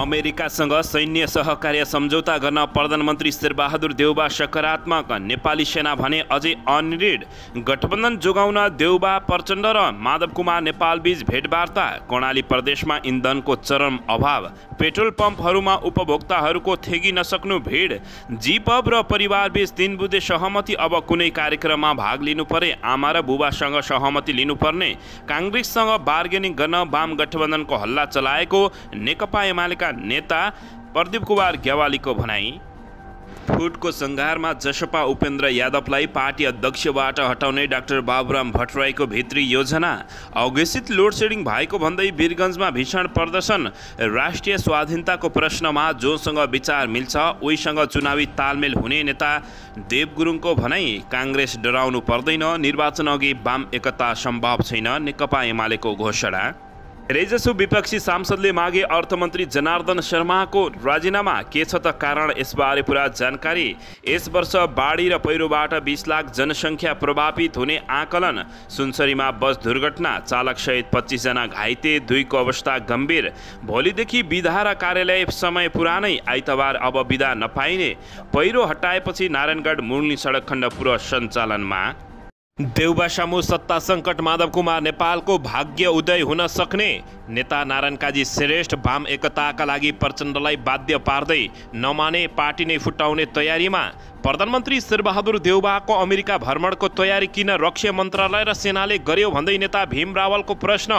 अमेरिकासँग सैन्य सहकार्य सम्झौता गर्न प्रधानमन्त्री शेरबहादुर देउबा सकारात्मक। नेपाली सेना भने अझै अनरिड। गठबन्धन जोगाउन देउबा प्रचण्ड र माधव कुमार नेपालबीच भेटवार्ता। कर्णाली प्रदेशमा इन्धनको चरम अभाव। पेट्रोल पम्पहरूमा उपभोक्ताहरूको थेगी नसक्नु भिड। जिपब र परिवारबीच तिन बुधे सहमति। अब कुनै कार्यक्रममा भाग लिनु परे आमा र बुबासँग सहमति लिनुपर्ने। काङ्ग्रेससँग बार्गेनिङ गर्न वाम गठबन्धनको हल्ला चलाएको नेकपा एमालेका नेता प्रदीप कुमार ग्यावालीको भनाई फुटको सङ्घारमा जसपा उपेन्द्र यादवलाई पार्टी अध्यक्षबाट हटाउने डाक्टर बाबुराम भट्टराईको भित्री योजना अघोषित लोड सेडिङ भएको भन्दै वीरगन्जमा भीषण प्रदर्शन राष्ट्रिय स्वाधीनताको प्रश्नमा जोसँग विचार मिल्छ उहीसँग चुनावी तालमेल हुने नेता देव गुरुङको भनाई काङ्ग्रेस डराउनु पर्दैन निर्वाचन अघि वाम एकता सम्भव छैन नेकपा एमालेको घोषणा। धेरैजसो विपक्षी सांसदले मागे अर्थमन्त्री जनार्दन शर्माको राजीनामा। के छ त कारण? यसबारे पुरा जानकारी। यस वर्ष बाढी र पहिरोबाट बिस लाख जनसङ्ख्या प्रभावित हुने आकलन। सुनसरीमा बस दुर्घटना चालकसहित पच्चिसजना घाइते दुईको अवस्था गम्भीर। भोलिदेखि विधा र कार्यालय समय पुरानै आइतबार अब विदा नपाइने। पहिरो हटाएपछि नारायणगढ मुरली सडक खण्ड पुनः सञ्चालनमा देउबासामु सत्ता सङ्कट माधव कुमार नेपालको भाग्य उदय हुन सक्ने। नेता नारायण काजी श्रेष्ठ वाम एकताका लागि प्रचण्डलाई बाध्य पार्दै नमाने पार्टी नै फुटाउने तयारीमा। प्रधानमन्त्री शेरबहादुर देउबाको अमेरिका भ्रमणको तयारी किन रक्षा मन्त्रालय र सेनाले गर्यो भन्दै नेता भीम रावलको प्रश्न।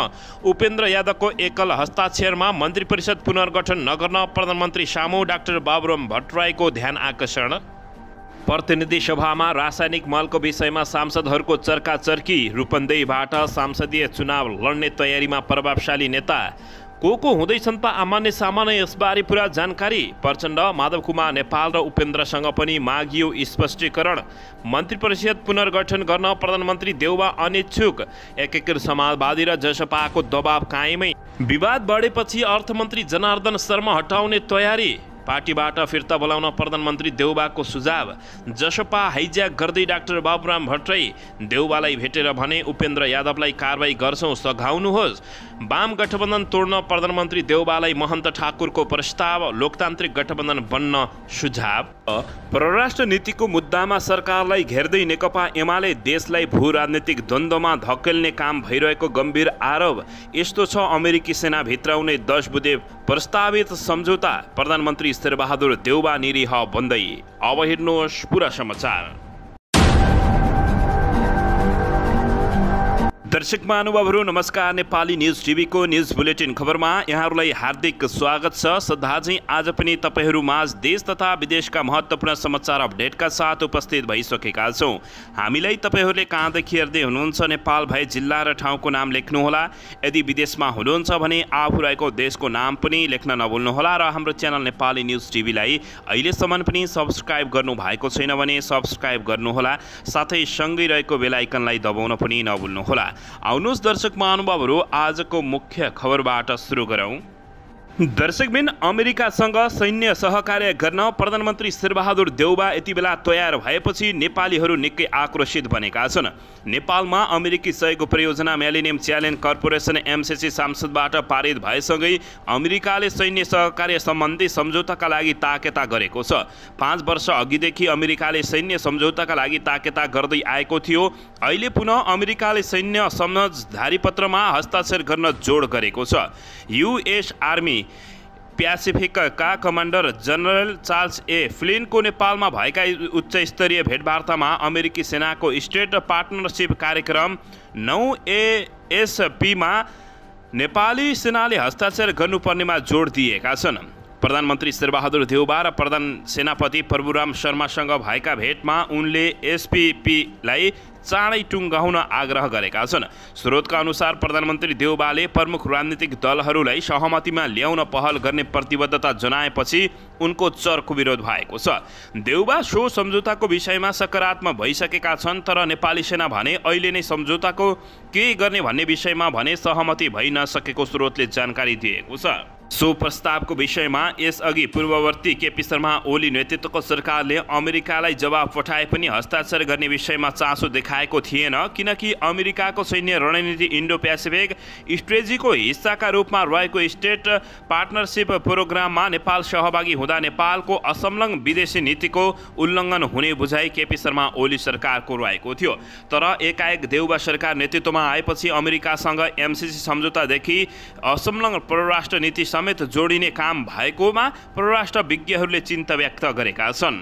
उपेन्द्र यादवको एकल हस्ताक्षरमा मन्त्री परिषद पुनर्गठन नगर्न प्रधानमन्त्री सामु डाक्टर बाबुराम भट्टराईको ध्यान आकर्षण। प्रतिनिधि सभामा रासायनिक मलको विषयमा सांसदहरूको चर्काचर्की। रूपन्देहीबाट संसदीय चुनाव लड्ने तयारीमा प्रभावशाली नेता। को को हुँदैछन् त सामान्य सामान्य यसबारे पुरा जानकारी? प्रचण्ड माधव कुमार नेपाल र उपेन्द्रसँग पनि मागियो स्पष्टीकरण। मन्त्री परिषद पुनर्गठन गर्न प्रधानमन्त्री देउबा अनिच्छुक। एकीकृत समाजवादी र जसपाको दबाव कायमै। विवाद बढेपछि अर्थमन्त्री जनार्दन शर्मा हटाउने तयारी। पार्टीबाट फिर्ता बोलाउन प्रधानमन्त्री देउबाको सुझाव। जसपा हाइज्याक गर्दै डाक्टर बाबुराम भट्टराई देउबालाई भेटेर भने उपेन्द्र यादवलाई कारवाही गर्छौँ सघाउनुहोस्। वाम गठबन्धन तोड्न प्रधानमन्त्री देउबालाई महन्त ठाकुरको प्रस्ताव लोकतान्त्रिक गठबन्धन बन्न सुझाव परराष्ट्र नीतिको मुद्दामा सरकारलाई घेर्दै नेकपा एमाले देशलाई भू राजनीतिक द्वन्द्वमा धकेल्ने काम भइरहेको गम्भीर आरोप। यस्तो छ अमेरिकी सेना भित्राउने दस बुधे प्रस्तावित सम्झौता प्रधानमन्त्री शेरबहादुर देउबा निरीह बन्दै। अब हेर्नुहोस् पुरा समाचार। दर्शक महानुभावहरू नमस्कार। नेपाली न्युज टिभीको न्युज बुलेटिन खबरमा यहाँहरूलाई हार्दिक स्वागत छ। चाहिँ आज पनि तपाईँहरू माझ देश तथा विदेशका महत्त्वपूर्ण समाचार अपडेटका साथ उपस्थित भइसकेका छौँ। हामीलाई तपाईँहरूले कहाँदेखि हेर्दै हुनुहुन्छ? नेपाल भए जिल्ला र ठाउँको नाम लेख्नुहोला। यदि विदेशमा हुनुहुन्छ भने आफू रहेको देशको नाम पनि लेख्न नभुल्नुहोला र हाम्रो च्यानल नेपाली न्युज टिभीलाई अहिलेसम्म पनि सब्सक्राइब गर्नु भएको छैन भने सब्सक्राइब गर्नुहोला। साथै सँगै रहेको बेलायकनलाई दबाउन पनि नभुल्नुहोला। आउनुहोस् दर्शक महानुभावहरू आजको मुख्य खबरबाट सुरु गरौँ। दर्शकबिन अमेरिकासँग सैन्य सहकार्य गर्न प्रधानमन्त्री शेरबहादुर देउबा यति बेला तयार भएपछि नेपालीहरू निकै आक्रोशित बनेका छन्। नेपालमा अमेरिकी सहयोग परियोजना मेलिनियम च्यालेन्ज कर्पोरेसन एमसिसी सांसदबाट पारित भएसँगै अमेरिकाले सैन्य सहकार्य सम्बन्धी सम्झौताका लागि ताकेता गरेको छ। पाँच वर्ष अघिदेखि अमेरिकाले सैन्य सम्झौताका लागि ताकेता गर्दै आएको थियो। अहिले पुनः अमेरिकाले सैन्य समझदारी पत्रमा हस्ताक्षर गर्न जोड गरेको छ। युएस आर्मी प्यासिफिकका कमान्डर जनरल चार्ल्स ए. फ्लिनको नेपालमा भएका उच्च स्तरीय भेटवार्तामा अमेरिकी सेनाको स्टेट पार्टनरसिप कार्यक्रम नौ एएसपीमा नेपाली सेनाले हस्ताक्षर गर्नुपर्नेमा जोड दिएका छन्। प्रधानमन्त्री शेरबहादुर देउबा र प्रधान सेनापति प्रभुराम शर्मासँग भएका भेटमा उनले एसपिपीलाई चाँडै टुङ्गाउन आग्रह गरेका छन्। स्रोतका अनुसार प्रधानमन्त्री देउबाले प्रमुख राजनीतिक दलहरूलाई सहमतिमा ल्याउन पहल गर्ने प्रतिबद्धता जनाएपछि उनको चर्को विरोध भएको छ। देउबा सो सम्झौताको विषयमा सकारात्मक भइसकेका छन् तर नेपाली सेना भने अहिले नै सम्झौताको के गर्ने भन्ने विषयमा भने सहमति भइ नसकेको स्रोतले जानकारी दिएको छ। सो प्रस्तावको विषयमा यसअघि पूर्ववर्ती केपी शर्मा ओली नेतृत्वको सरकारले अमेरिकालाई जवाब पठाए पनि हस्ताक्षर गर्ने विषयमा चासो देखाएको थिएन किनकि अमेरिकाको सैन्य रणनीति इन्डो पेसिफिक स्ट्रेटेजीको हिस्साका रूपमा रहेको स्टेट पार्टनरसिप प्रोग्राममा नेपाल सहभागी हुँदा नेपालको असंलग्न विदेशी नीतिको उल्लङ्घन हुने बुझाइ केपी शर्मा ओली सरकारको रहेको थियो। तर एकाएक देउबा सरकार नेतृत्वमा आएपछि अमेरिकासँग एमसिसी सम्झौतादेखि असंलग्न परराष्ट्र नीति समेत जोडिने काम भएकोमा परराष्ट्र विज्ञहरूले चिन्ता व्यक्त गरेका छन्।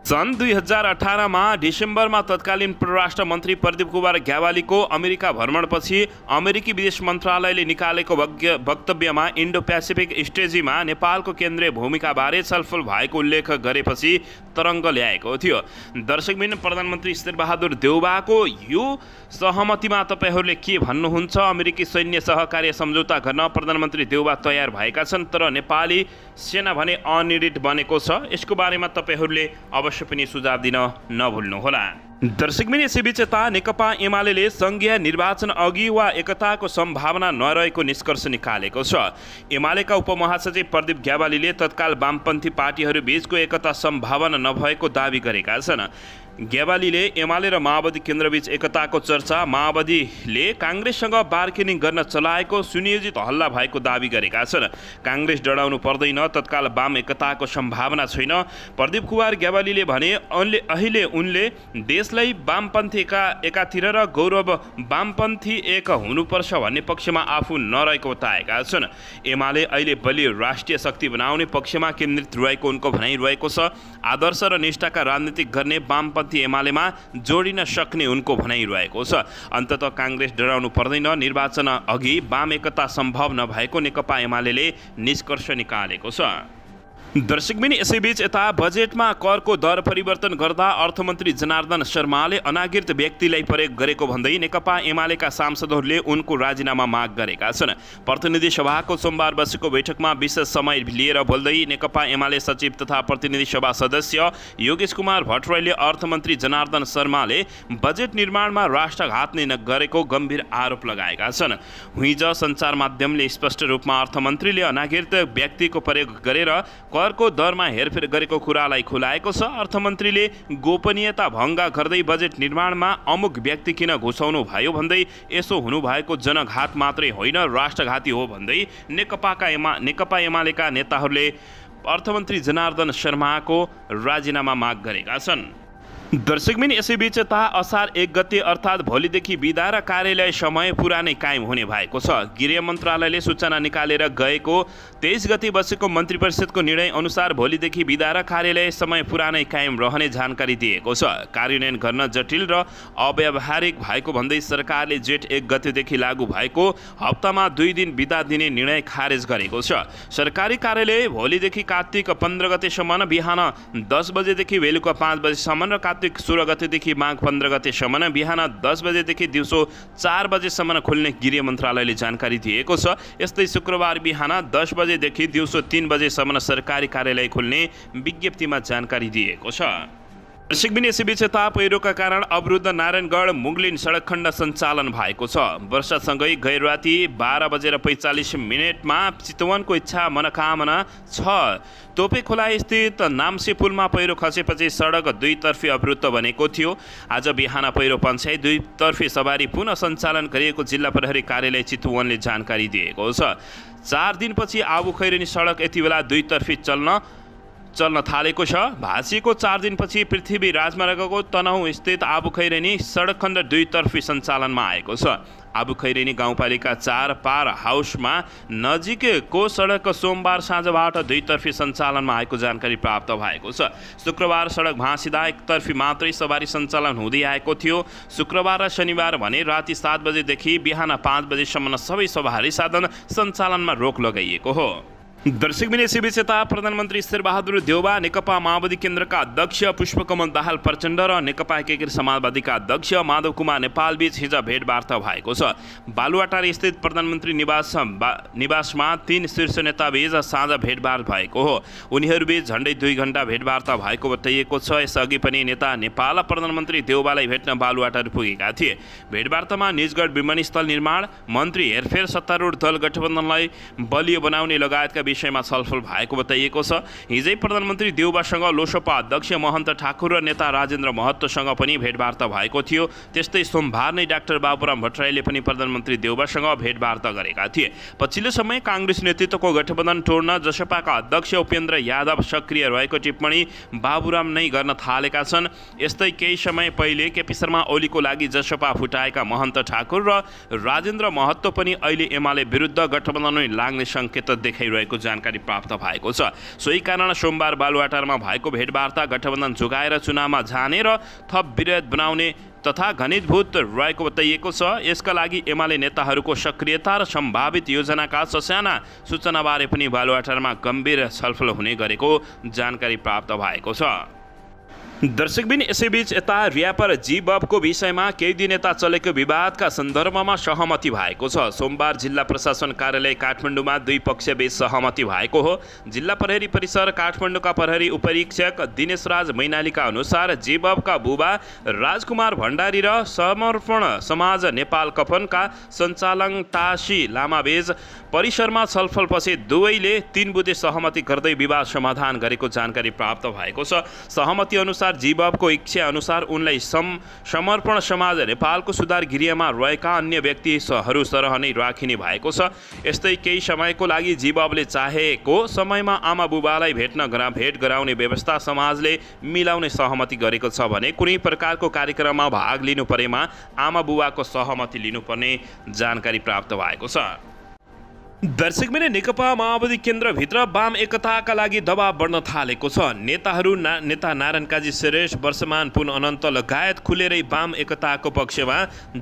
सन् दुई हजार अठारमा डिसेम्बरमा तत्कालीन परराष्ट्र मन्त्री प्रदीप कुमार ग्यावालीको अमेरिका भ्रमणपछि अमेरिकी विदेश मन्त्रालयले निकालेको वक्तव्यमा इन्डो पेसिफिक स्ट्रेजीमा नेपालको केन्द्रीय भूमिकाबारे छलफल भएको उल्लेख गरेपछि तरङ्ग ल्याएको थियो। दर्शकबिन प्रधानमन्त्री शेरबहादुर देउबाको यो सहमतिमा तपाईँहरूले के भन्नुहुन्छ? अमेरिकी सैन्य सहकार्य सम्झौता गर्न प्रधानमन्त्री देउबा तयार भएका छन् तर नेपाली सेना भने अनिडिट बनेको छ। यसको बारेमा तपाईँहरूले अवश्य पनि सुझाव दिन नभुल्नुहोला। दर्शकबिन यसैबीच यता नेकपा एमाले सङ्घीय निर्वाचन अघि वा एकताको सम्भावना नरहेको निष्कर्ष निकालेको छ। एमालेका उपमहासचिव प्रदीप ग्यावालीले तत्काल वामपन्थी पार्टीहरू बिचको एकता सम्भावना नभएको दावी गरेका छन्। ग्यावालीले एमाले र माओवादी केन्द्रबीच एकताको चर्चा माओवादीले काङ्ग्रेससँग बार्गेनिङ गर्न चलाएको सुनियोजित हल्ला भएको दावी गरेका छन्। काङ्ग्रेस डराउनु पर्दैन तत्काल वाम एकताको सम्भावना छैन। प्रदीप कुमार ग्यावालीले भने अहिले उनले देशलाई वामपन्थीका एकातिर र गौरव वामपन्थी एक हुनुपर्छ भन्ने पक्षमा आफू नरहेको बताएका छन्। एमाले अहिले बलियो राष्ट्रिय शक्ति बनाउने पक्षमा केन्द्रित रहेको उनको भनाइ रहेको छ। आदर्श र निष्ठाका राजनीतिक गर्ने वामपन्थी वामपन्थी एमालेमा जोडिन सक्ने उनको भनाइरहेको छ। अन्तत काङ्ग्रेस डराउनु पर्दैन। निर्वाचन अघि वाम एकता सम्भव नभएको नेकपा एमाले निष्कर्ष निकालेको छ। दर्शकबिन यसैबीच यता बजेटमा करको दर परिवर्तन गर्दा अर्थमन्त्री जनार्दन शर्माले अनागृत व्यक्तिलाई प्रयोग गरेको भन्दै नेकपा एमालेका सांसदहरूले उनको राजीनामा माग गरेका छन्। प्रतिनिधि सभाको सोमबार बसेको बैठकमा विशेष समय लिएर बोल्दै नेकपा एमाले सचिव तथा प्रतिनिधि सभा सदस्य योगेश कुमार भट्टराईले अर्थमन्त्री जनार्दन शर्माले बजेट निर्माणमा राष्ट्रघात नै गरेको गम्भीर आरोप लगाएका छन्। हिज सञ्चार माध्यमले स्पष्ट रूपमा अर्थमन्त्रीले अनागृत व्यक्तिको प्रयोग गरेर करको दरमा हेरफेर गरेको कुरालाई खुलाएको छ। अर्थमन्त्रीले गोपनीयता भङ्ग गर्दै बजेट निर्माणमा अमुक व्यक्ति किन घुसाउनु भयो भन्दै यसो हुनुभएको जनघात मात्रै होइन राष्ट्रघाती हो भन्दै नेकपाका एमा नेकपा एमालेका नेताहरूले अर्थमन्त्री जनार्दन शर्माको राजीनामा माग गरेका छन्। दर्शकबिन यसैबीच यता असार एक गते अर्थात् भोलिदेखि विधा र कार्यालय समय पुरानै कायम हुने भएको छ। गृह मन्त्रालयले सूचना निकालेर गएको तेइस गति बसेको मन्त्री परिषदको निर्णय अनुसार भोलिदेखि विधा र कार्यालय समय पुरानै कायम रहने जानकारी दिएको छ। कार्यान्वयन गर्न जटिल र अव्यावहारिक भएको भन्दै सरकारले जेठ एक गतेदेखि लागू भएको हप्तामा दुई दिन बिदा दिने निर्णय खारेज गरेको छ। सरकारी कार्यालय भोलिदेखि कार्तिक पन्ध्र गतेसम्म बिहान दस बजेदेखि बेलुका पाँच बजेसम्म र कार्तिक सोह्र गतेदेखि माघ पन्ध्र गतेसम्म बिहान दस बजेदेखि दिउँसो चार बजेसम्म खुल्ने गृह मन्त्रालयले जानकारी दिएको छ। यस्तै शुक्रबार बिहान दस बजेदेखि दिउँसो तिन बजेसम्म सरकारी कार्यालय खुल्ने विज्ञप्तिमा जानकारी दिएको छ। यसैबीच यता पहिरोका कारण अवरुद्ध नारायणगढ मुगलिन सडक खण्ड सञ्चालन भएको छ। वर्षासँगै गैर राति बाह्र बजेर पैँचालिस मिनटमा चितवनको इच्छा मनोकामना छ। तोपे खोला स्थित नाम्से पुलमा पहिरो खसेपछि सडक दुईतर्फी अवरुद्ध बनेको थियो। आज बिहान पहिरो पञ्चायत दुईतर्फी सवारी पुनः सञ्चालन गरिएको जिल्ला प्रहरी कार्यालय चितवनले जानकारी दिएको छ। चार दिनपछि आबु खैरेनी सडक यति बेला दुईतर्फी चल्न चल्न थालेको छ। भाँसिएको चार दिनपछि पृथ्वी राजमार्गको तनहु स्थित आबु खैरेनी सडक खण्ड दुईतर्फी सञ्चालनमा आएको छ। आबु खैरेनी गाउँपालिका चार पार हाउसमा नजिकको सडक सोमबार साँझबाट दुईतर्फी सञ्चालनमा आएको जानकारी प्राप्त भएको छ। शुक्रबार सडक भाँसिँदा एकतर्फी मात्रै सवारी सञ्चालन हुँदै आएको थियो। शुक्रबार र शनिबार भने राति सात बजेदेखि बिहान पाँच बजेसम्म सबै सवारी साधन सञ्चालनमा रोक लगाइएको हो। दर्शकबिन यसैबीच यता प्रधानमन्त्री शेरबहादुर देउबा नेकपा माओवादी केन्द्रका अध्यक्ष पुष्पकमल दाहाल प्रचण्ड र नेकपा एकीकृत समाजवादीका अध्यक्ष माधव कुमार नेपालबीच हिज भेटवार्ता भएको छ बालुवाटार स्थित प्रधानमन्त्री निवास निवासमा तीन शीर्ष नेताबीच साँझ भेटवाट भएको हो। उनीहरूबीच झन्डै दुई घन्टा भेटवार्ता भएको बताइएको छ यसअघि पनि नेता नेपाल प्रधानमन्त्री देउबालाई भेट्न बालुवाटार पुगेका थिए भेटवार्तामा निजगढ विमानस्थल निर्माण मन्त्री हेरफेर सत्तारूढ दल गठबन्धनलाई बलियो बनाउने लगायतका विषयमा छलफल भएको बताइएको छ। हिजै प्रधानमन्त्री देउबासँग लोसपा अध्यक्ष महन्त ठाकुर र नेता राजेन्द्र महत्वसँग पनि भेटवार्ता भएको थियो। त्यस्तै सोमबार नै डाक्टर बाबुराम भट्टराईले पनि प्रधानमन्त्री देउबासँग भेटवार्ता गरेका थिए। पछिल्लो समय काङ्ग्रेस नेतृत्वको गठबन्धन तोड्न जसपाका अध्यक्ष उपेन्द्र यादव सक्रिय रहेको टिप्पणी बाबुराम नै गर्न थालेका छन्। यस्तै केही समय पहिले केपी शर्मा ओलीको लागि जसपा फुटाएका महन्त ठाकुर र राजेन्द्र महत्व पनि अहिले एमाले विरुद्ध गठबन्धनै लाग्ने सङ्केत देखाइरहेको जानकारी प्राप्त भएको छ। सोही कारण सोमबार बालुवाटारमा भएको भेटवार्ता गठबन्धन जोगाएर चुनावमा जाने र थप विरोध बनाउने तथा घनितभूत रहेको बताइएको छ। यसका लागि एमाले नेताहरूको सक्रियता र सम्भावित योजनाका ससाना सूचनाबारे पनि बालुवाटारमा गम्भीर छलफल हुने गरेको जानकारी प्राप्त भएको छ। दर्शकबिन यसैबीच यता ऱ्यापर जी बबको विषयमा केही दिन यता चलेको विवादका सन्दर्भमा सहमति भएको छ। सोमबार जिल्ला प्रशासन कार्यालय काठमाडौँमा दुई पक्षबीच सहमति भएको हो। जिल्ला प्रहरी परिसर काठमाडौँका प्रहरी उपरीक्षक दिनेश राज मैनालीका अनुसार जी बबका बुबा राजकुमार भण्डारी र समर्पण समाज नेपाल कफनका सञ्चालक टासी लामाबेज परिसरमा छलफलपछि दुवैले तिन बुधे सहमति गर्दै विवाद समाधान गरेको जानकारी प्राप्त भएको छ। सहमति अनुसार अनुसार जीवको इच्छा अनुसार उनलाई सम समर्पण समाज नेपालको सुधार गृहमा रहेका अन्य व्यक्तिहरू सरह नै राखिने भएको छ यस्तै केही समयको लागि जीवले चाहेको समयमा आमा बुबालाई भेट्न गरा भेट गराउने व्यवस्था समाजले मिलाउने सहमति गरेको छ भने कुनै प्रकारको कार्यक्रममा भाग लिनु परेमा आमा बुबाको सहमति लिनुपर्ने जानकारी प्राप्त भएको छ दर्शक मैले नेकपा माओवादी केन्द्रभित्र वाम एकताका लागि दबाब बढ्न थालेको छ। नेताहरू ना नेता नारायण काजी श्रेष्ठ वर्षमान पुन अनन्त लगायत खुलेरै वाम एकताको पक्षमा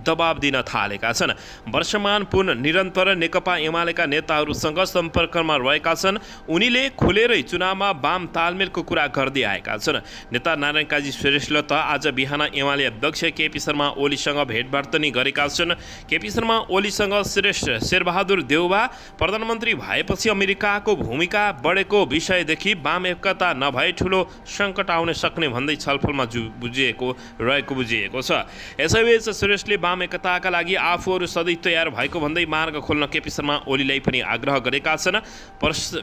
दबाब दिन थालेका छन्। वर्षमान पुन निरन्तर नेकपा एमालेका नेताहरूसँग सम्पर्कमा रहेका छन्। उनीले खुलेरै चुनावमा वाम तालमेलको कुरा गर्दै आएका छन्। नेता नारायण काजी श्रेष्ठले त आज बिहान एमाले अध्यक्ष केपी शर्मा ओलीसँग भेटवार्ता गरेका छन्। केपी शर्मा ओलीसँग श्रेष्ठ शेरबहादुर देउबा प्रधानमन्त्री भएपछि अमेरिकाको भूमिका बढेको विषयदेखि वाम एकता नभए ठुलो सङ्कट आउन सक्ने भन्दै छलफलमा जु बुझिएको रहेको बुझिएको छ। यसैबीच सुरेशले वाम एकताका लागि आफूहरू सधैँ तयार भएको भन्दै मार्ग खोल्न केपी शर्मा ओलीलाई पनि आग्रह गरेका छन्।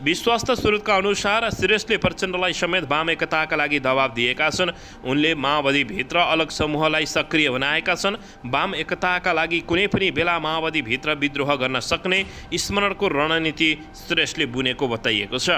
विश्वस्त स्रोतका अनुसार सुरेशले प्रचण्डलाई समेत वाम एकताका लागि दबाब दिएका छन्। उनले माओवादीभित्र अलग समूहलाई सक्रिय बनाएका छन्। वाम एकताका लागि कुनै पनि बेला माओवादीभित्र विद्रोह गर्न सक्ने स्मरण सरकारको रणनीति श्रेष्ठले बुनेको बताइएको छ।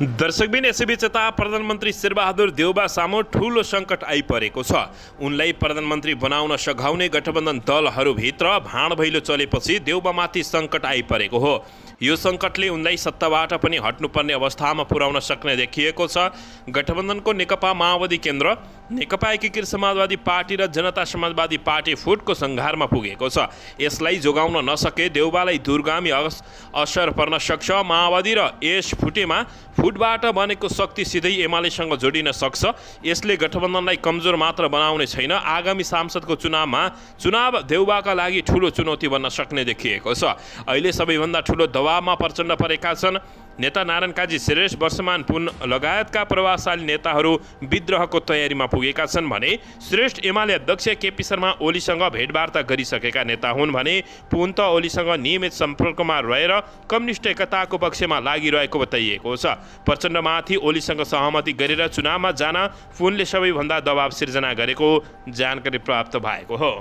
दर्शकबिन यसैबीच यता प्रधानमन्त्री शेरबहादुर देउबा सामु ठुलो सङ्कट आइपरेको छ। उनलाई प्रधानमन्त्री बनाउन सघाउने गठबन्धन दलहरूभित्र भाँड भैलो चलेपछि देउबामाथि सङ्कट आइपरेको हो। यो सङ्कटले उनलाई सत्ताबाट पनि हट्नुपर्ने अवस्थामा पुर्याउन सक्ने देखिएको छ। गठबन्धनको नेकपा माओवादी केन्द्र नेकपा एकीकृत समाजवादी पार्टी र जनता समाजवादी पार्टी फुटको सङ्घारमा पुगेको छ। यसलाई जोगाउन नसके देउबालाई दुर्गामी असर पर्न सक्छ। माओवादी र यस फुटेमा फुटबाट बनेको शक्ति सिधै एमालेसँग जोडिन सक्छ। यसले गठबन्धनलाई कमजोर मात्र बनाउने छैन। आगामी सांसदको चुनावमा चुनाव देउबाका लागि ठुलो चुनौती बन्न सक्ने देखिएको छ। अहिले सबैभन्दा ठुलो दबावमा प्रचण्ड परेका छन्। नेता नारायण काजी श्रेष्ठ वर्षमान पुन लगायतका प्रभावशाली नेताहरू विद्रोहको तयारीमा पुगेका छन् भने श्रेष्ठ एमाले अध्यक्ष केपी शर्मा ओलीसँग भेटवार्ता गरिसकेका नेता हुन् भने पुन त ओलीसँग नियमित सम्पर्कमा रहेर कम्युनिस्ट एकताको पक्षमा लागिरहेको बताइएको छ। प्रचण्डमाथि ओलीसँग सहमति गरेर चुनावमा जान पुनले सबैभन्दा दबाव सिर्जना गरेको जानकारी प्राप्त भएको हो।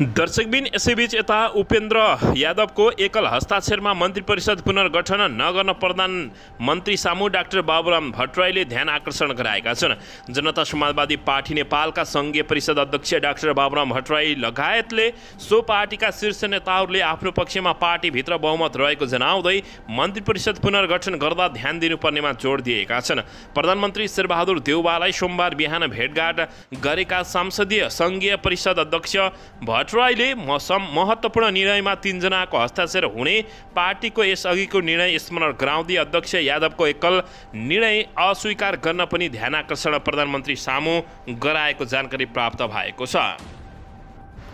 दर्शकबिन यसैबीच यता उपेन्द्र यादवको एकल हस्ताक्षरमा मन्त्री परिषद पुनर्गठन नगर्न प्रधान मन्त्री सामु डाक्टर बाबुराम भट्टराईले ध्यान आकर्षण गराएका छन्। जनता समाजवादी पार्टी नेपालका सङ्घीय परिषद अध्यक्ष डाक्टर बाबुराम भट्टराई लगायतले सो पार्टीका शीर्ष नेताहरूले आफ्नो पक्षमा पार्टीभित्र बहुमत रहेको जनाउँदै मन्त्री परिषद पुनर्गठन गर्दा ध्यान दिनुपर्नेमा जोड दिएका छन्। प्रधानमन्त्री शेरबहादुर देउबालाई सोमबार बिहान भेटघाट गरेका संसदीय सङ्घीय परिषद अध्यक्ष भट्ट भट्टराईले मसम महत्त्वपूर्ण निर्णयमा तिनजनाको हस्ताक्षर हुने पार्टीको यसअघिको निर्णय स्मरण गराउँदै अध्यक्ष यादवको एकल निर्णय अस्वीकार गर्न पनि ध्यानाकर्षण प्रधानमन्त्री सामु गराएको जानकारी प्राप्त भएको छ।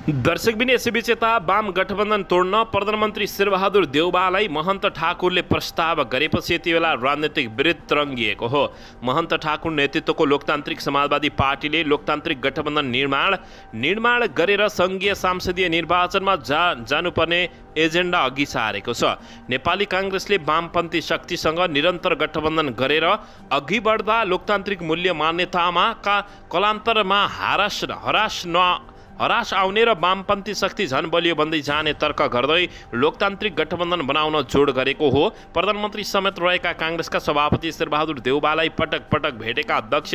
दर्शकबिन यसैबीच यता वाम गठबन्धन तोड्न प्रधानमन्त्री शेरबहादुर देउबालाई महन्त ठाकुरले प्रस्ताव गरेपछि यति बेला राजनैतिक विरोध तरङ्गिएको हो। महन्त ठाकुर नेतृत्वको लोकतान्त्रिक समाजवादी पार्टीले लोकतान्त्रिक गठबन्धन निर्माण निर्माण गरेर सङ्घीय सांसदीय निर्वाचनमा जा जानुपर्ने एजेन्डा अघि सारेको छ। नेपाली काङ्ग्रेसले वामपन्थी शक्तिसँग निरन्तर गठबन्धन गरेर अघि बढ्दा लोकतान्त्रिक मूल्य मान्यतामा का कलान्तरमा हारास हरास न हरास आउने र वामपन्थी शक्ति झन् बलियो भन्दै जाने तर्क गर्दै लोकतान्त्रिक गठबन्धन बनाउन जोड गरेको हो। प्रधानमन्त्री समेत रहेका काङ्ग्रेसका सभापति शेरबहादुर देउबालाई पटक पटक भेटेका अध्यक्ष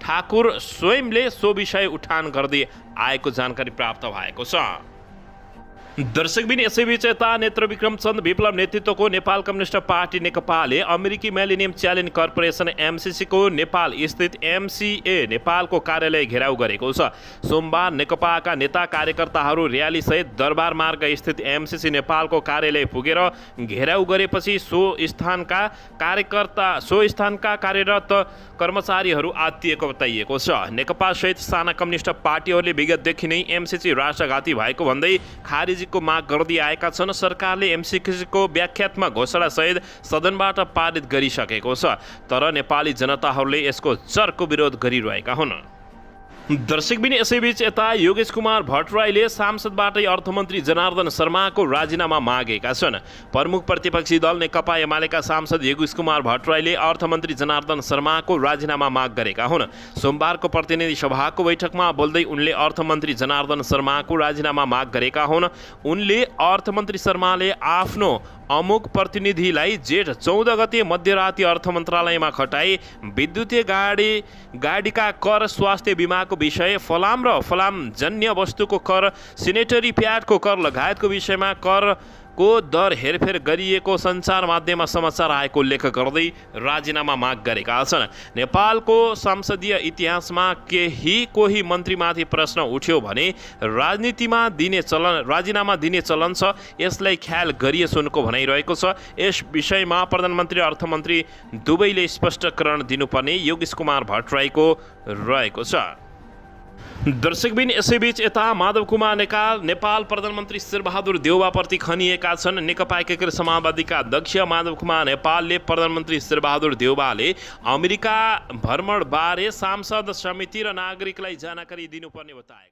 ठाकुर स्वयंले सो विषय उठान गर्दै आएको जानकारी प्राप्त भएको छ। दर्शकबिन यसैबीच यता नेत्र विक्रम चन्द विप्लव नेतृत्वको नेपाल कम्युनिस्ट पार्टी नेकपाले अमेरिकी मेलिनियम च्यालेन्ज कर्पोरेसन एमसिसीको नेपाल स्थित एमसिए नेपालको कार्यालय घेराउ गरेको छ। सोमबार नेकपाका नेता कार्यकर्ताहरू र्यालीसहित दरबार मार्ग स्थित एमसिसी नेपालको कार्यालय पुगेर घेराउ गरेपछि सो स्थानका कार्यकर्ता सो स्थानका कार्यरत कर्मचारीहरू आत्तिएको बताइएको छ। नेकपासहित साना कम्युनिस्ट पार्टीहरूले विगतदेखि नै एमसिसी राष्ट्रघाती भएको भन्दै खारिज एमसिसीको माग गर्दै आएका छन् सरकारले एमसिसीको व्याख्यात्मक घोषणासहित सदनबाट पारित गरिसकेको छ तर नेपाली जनताहरूले यसको चर्को विरोध गरिरहेका हुन् दर्शकबिन यसैबीच यता योगेश कुमार भट्टराईले सांसदबाटै अर्थमन्त्री जनार्दन शर्माको राजीनामा मागेका छन्। प्रमुख प्रतिपक्षी दल नेकपा एमालेका सांसद योगेश कुमार भट्टराईले अर्थमन्त्री जनार्दन शर्माको राजीनामा माग गरेका हुन्। सोमबारको प्रतिनिधि सभाको बैठकमा बोल्दै उनले अर्थमन्त्री जनार्दन शर्माको राजीनामा माग गरेका हुन्। उनले अर्थमन्त्री शर्माले आफ्नो अमुक प्रतिनिधिलाई जेठ चौध गते मध्यराति अर्थ मन्त्रालयमा खटाई विद्युतीय गाडी गाडीका कर स्वास्थ्य बिमाको विषय फलाम र फलामजन्य वस्तुको कर सिनेटरी प्याडको कर लगायतको विषयमा कर को दर हेरफेर गरिएको सञ्चार माध्यममा समाचार आएको उल्लेख गर्दै राजीनामा माग गरेका छन्। नेपालको संसदीय इतिहासमा केही कोही मन्त्रीमाथि प्रश्न उठ्यो भने राजनीतिमा दिने चलन राजीनामा दिने चलन छ यसलाई ख्याल गरिए सुनको भनाइरहेको छ। यस विषयमा प्रधानमन्त्री अर्थमन्त्री दुवैले स्पष्टीकरण दिनुपर्ने योगेश कुमार भट्टराईको रहेको छ। दर्शकबिन यसैबीच यता माधव कुमार नेकाल नेपाल प्रधानमन्त्री शेरबहादुर देउवाप्रति खनिएका छन्। नेकपा एकीकृत समाजवादीका अध्यक्ष माधव कुमार नेपालले प्रधानमन्त्री शेरबहादुर देउवाले अमेरिका भ्रमणबारे सांसद समिति र नागरिकलाई जानकारी दिनुपर्ने बताएका